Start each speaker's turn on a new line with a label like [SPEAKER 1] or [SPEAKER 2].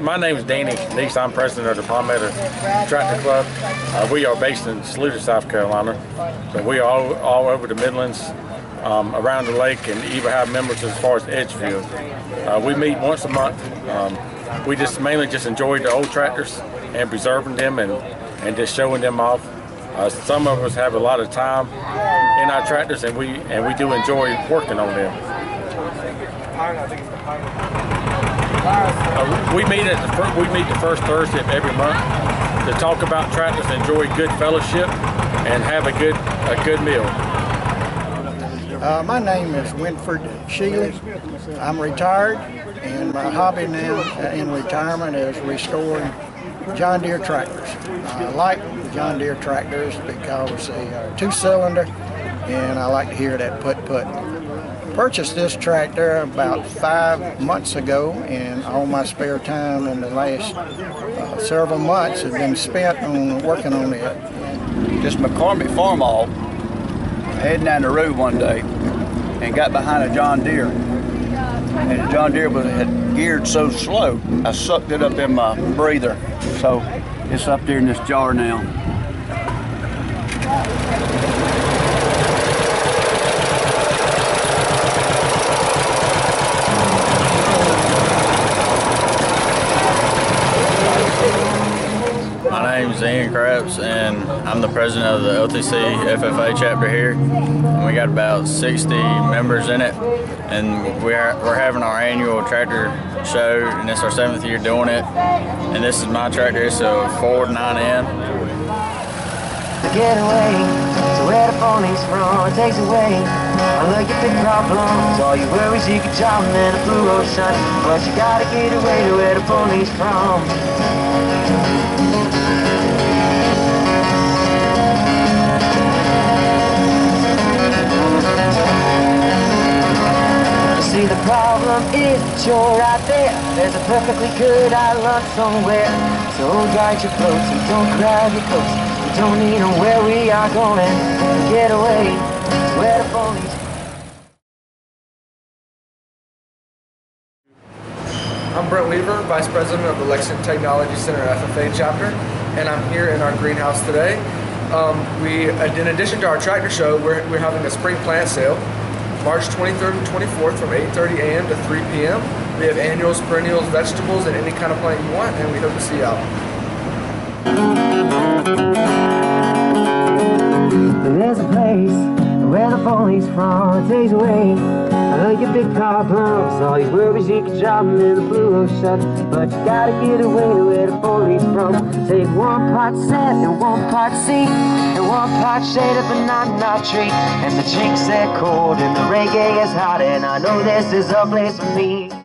[SPEAKER 1] my name is Danny Neese. I'm president of the Palmetto Tractor Club. Uh, we are based in Saluda, South Carolina. So we are all, all over the Midlands, um, around the lake, and even have members as far as Edgefield. Uh, we meet once a month. Um, we just mainly just enjoy the old tractors and preserving them and, and just showing them off. Uh, some of us have a lot of time in our tractors, and we and we do enjoy working on them. We meet at the fir- we meet the first Thursday of every month to talk about tractors, enjoy good fellowship, and have a good a good meal.
[SPEAKER 2] Uh, my name is Winford Shealy. I'm retired, and my hobby now uh, in retirement is restoring John Deere tractors. I like John Deere tractors because they are two-cylinder, and I like to hear that put-put. Purchased this tractor about five months ago, and all my spare time in the last uh, several months have been spent on working on it.
[SPEAKER 3] This McCormick Farmall heading down the road one day and got behind a John Deere. And the John Deere was, had geared so slow, I sucked it up in my breather. So it's up there in this jar now.
[SPEAKER 4] My name is Ian Krabs, and I'm the president of the LTC FFA chapter here. And we got about 60 members in it, and we are, we're having our annual tractor show, and it's our seventh year doing it. And this is my tractor. It's a Ford 9N.
[SPEAKER 5] get away to where the police from it takes away all of your big problems all your worries you can drop them in a blue ocean but you gotta get away to where the police from the problem is that you're right there There's a perfectly good island somewhere. So dry your clothes and don't grab your coats. We don't need 'em where we are going. Get away. To where the police
[SPEAKER 6] I'm Brent Weaver, Vice President of the Lexington Technology Center FFA chapter, and I'm here in our greenhouse today. Um, we, in addition to our tractor show, we're, we're having a spring plant sale, March 23rd and 24th from 8:30 a.m. to 3 p.m. We have annuals, perennials, vegetables, and any kind of plant you want, and we hope to see you out.
[SPEAKER 5] There's a place where the police from takes away your big problems, all your worries you can drop 'em in the blue ocean. But you gotta get away to where the police from. Take one part sand and one part sea, and one part shade of a banana tree. And the drinks they're cold and the reggae is hot, and I know this is a place for me.